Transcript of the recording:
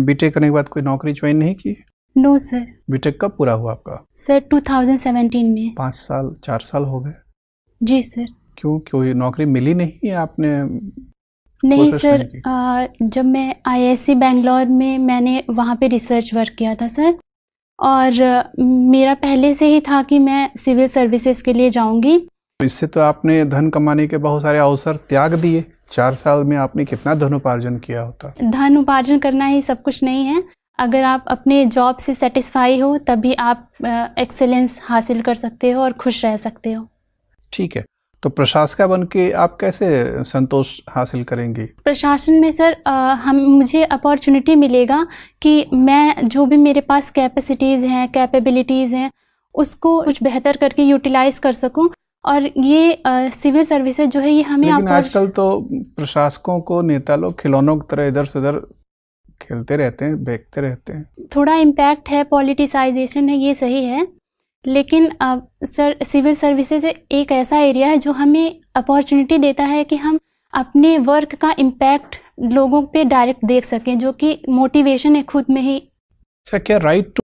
BTech करने के बाद कोई नौकरी ज्वाइन नहीं की? नो सर बीटेक कब पूरा हुआ आपका? सर 2017 में। पाँच साल चार साल हो गए। जी सर क्यों क्यों ये नौकरी मिली नहीं आपने? नहीं सर? आ, जब मैं आईआईएससी बेंगलोर में मैंने वहाँ पे रिसर्च वर्क किया था सर और मेरा पहले से ही था कि मैं सिविल सर्विसेज़ के लिए जाऊँगी। इससे तो आपने धन कमाने के बहुत सारे अवसर त्याग दिए। चार साल में आपने कितना धन उपार्जन किया होता? धन उपार्जन करना ही सब कुछ नहीं है। अगर आप अपने जॉब से सेटिस्फाई हो तभी आप एक्सेलेंस हासिल कर सकते हो और खुश रह सकते हो। ठीक है। तो प्रशासका बन के आप कैसे संतोष हासिल करेंगे? प्रशासन में सर अ, हम मुझे अपॉर्चुनिटी मिलेगा कि मैं जो भी मेरे पास कैपेसिटीज़ हैं कैपेबिलिटीज़ हैं उसको कुछ बेहतर करके यूटिलाइज कर सकूँ। और ये सिविल सर्विसेज़ जो है ये हमें लेकिन आजकल तो प्रशासकों को नेता लोग खिलौनों की तरह इधर से उधर खेलते रहते हैं बेचते रहते हैं। थोड़ा इम्पैक्ट है पॉलिटिसाइजेशन है ये सही है। लेकिन सर सिविल सर्विसेज़ एक ऐसा एरिया है जो हमें अपॉर्चुनिटी देता है कि हम अपने वर्क का इम्पैक्ट लोगों पे डायरेक्ट देख सकें जो कि मोटिवेशन है खुद में ही। अच्छा क्या राइट टू